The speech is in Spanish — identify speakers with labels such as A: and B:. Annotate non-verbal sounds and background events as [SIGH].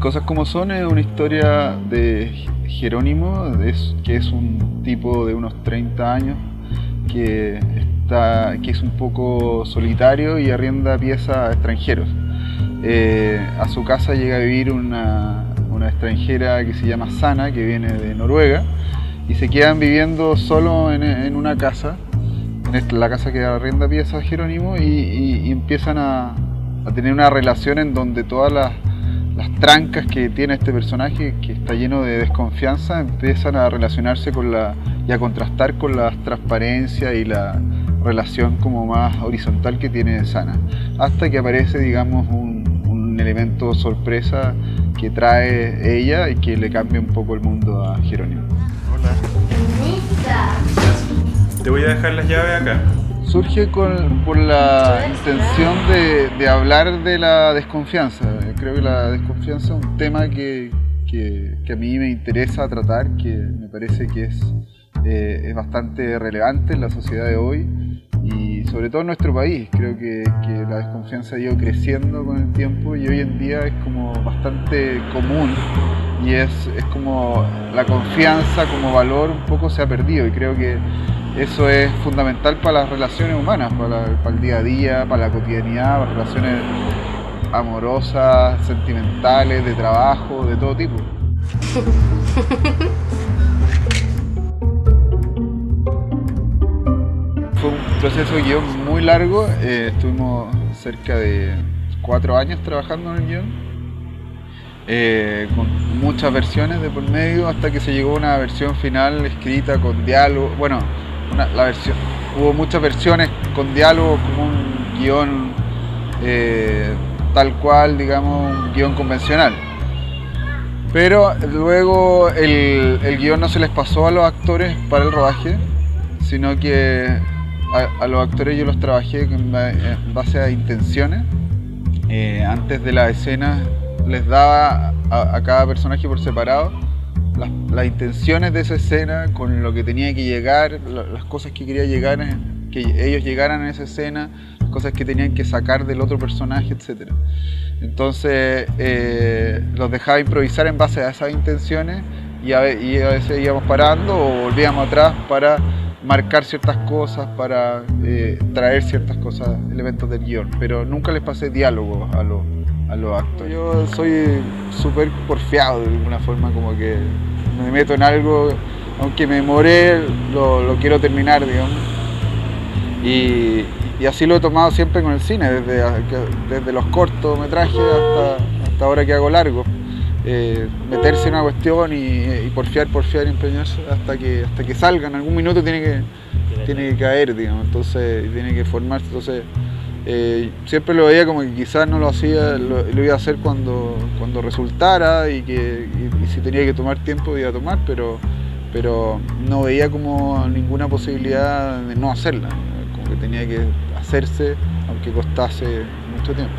A: Cosas como son es una historia de Jerónimo, que es un tipo de unos 30 años que, está, que es un poco solitario y arrienda piezas a extranjeros. Eh, a su casa llega a vivir una, extranjera que se llama Sana, que viene de Noruega, y se quedan viviendo solo en, una casa, en la casa que arrienda piezas a Jerónimo, y, empiezan a, a tener una relación en donde todas las las trancas que tiene este personaje, que está lleno de desconfianza, empiezan a relacionarse con la y a contrastar con la transparencia y la relación como más horizontal que tiene Sana, hasta que aparece, digamos, un, elemento sorpresa que trae ella y que le cambia un poco el mundo a Jerónimo. Hola.
B: Te voy a dejar las llaves acá
A: surge con, por la intención de, hablar de la desconfianza. Creo que la desconfianza es un tema que, a mí me interesa tratar, que me parece que es, eh, es bastante relevante en la sociedad de hoy y sobre todo en nuestro país. Creo que, la desconfianza ha ido creciendo con el tiempo y hoy en día es como bastante común y es, es como la confianza como valor un poco se ha perdido y creo que eso es fundamental para las relaciones humanas, para, el día a día, para la cotidianidad, para relaciones amorosas, sentimentales, de trabajo, de todo tipo. [LAUGHS] Fue un proceso de guion muy largo, eh, estuvimos cerca de cuatro años trabajando en el guion, eh, con muchas versiones de por medio hasta que se llegó a una versión final escrita con diálogo, bueno, la versión, hubo muchas versiones con diálogo como un guion eh, tal cual, digamos, un guion convencional. Pero luego el, el, guion no se les pasó a los actores para el rodaje, sino que a, los actores yo los trabajé en, base a intenciones. Eh, antes de la escena les daba a cada personaje por separado las, intenciones de esa escena, con lo que tenía que llegar, las cosas que quería llegar, que ellos llegaran a esa escena, las cosas que tenían que sacar del otro personaje, etc. Entonces eh, los dejaba improvisar en base a esas intenciones y a, veces íbamos parando o volvíamos atrás para marcar ciertas cosas, para eh, traer ciertas cosas, elementos del guion, pero nunca les pasé diálogo a los a los actos. Yo soy súper porfiado de alguna forma, como que me meto en algo, aunque me demoré, lo, quiero terminar, digamos. Y, así lo he tomado siempre con el cine, desde, desde los cortometrajes hasta, hasta ahora que hago largo. Eh, meterse en una cuestión y, porfiar, porfiar, empeñarse hasta que, hasta que salga. En algún minuto tiene que, tiene que caer, digamos, entonces tiene que formarse. Entonces, eh, siempre lo veía como que quizás no lo hacía, lo, iba a hacer cuando, cuando resultara y que si tenía que tomar tiempo iba a tomar, pero, pero no veía como ninguna posibilidad de no hacerla, como que tenía que hacerse aunque costase mucho tiempo.